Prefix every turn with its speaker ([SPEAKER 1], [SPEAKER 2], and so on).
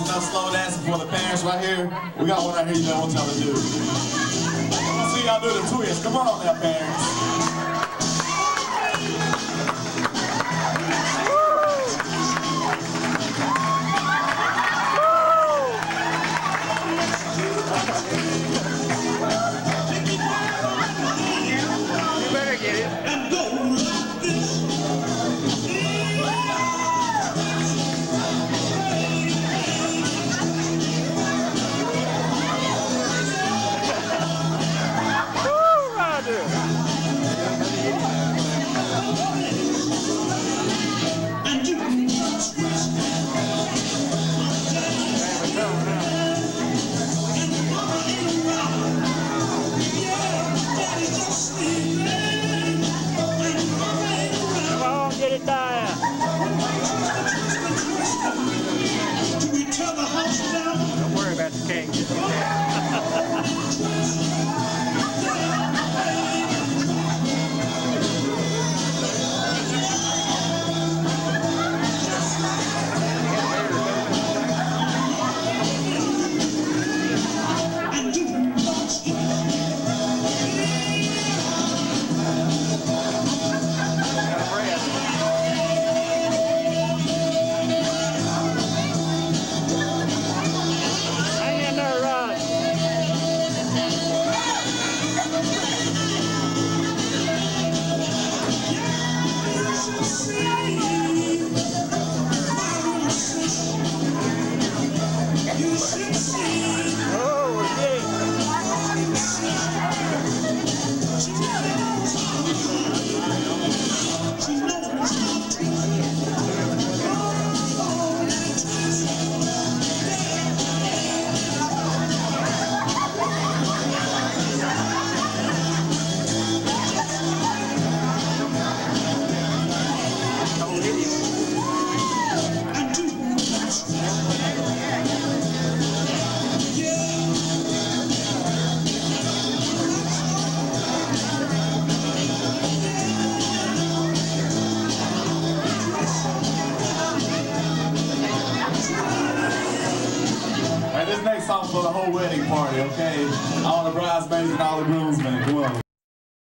[SPEAKER 1] enough slow dancing for the parents right here. We got one right here you know what y'all to do. I see y'all do the twist. Come on now, parents.
[SPEAKER 2] Cake.
[SPEAKER 1] Next song for the whole wedding party, okay? All the bridesmaids and all the groomsmen. Come on.